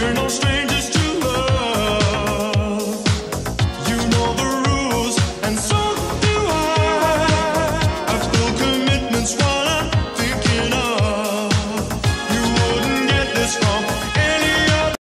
We're no strangers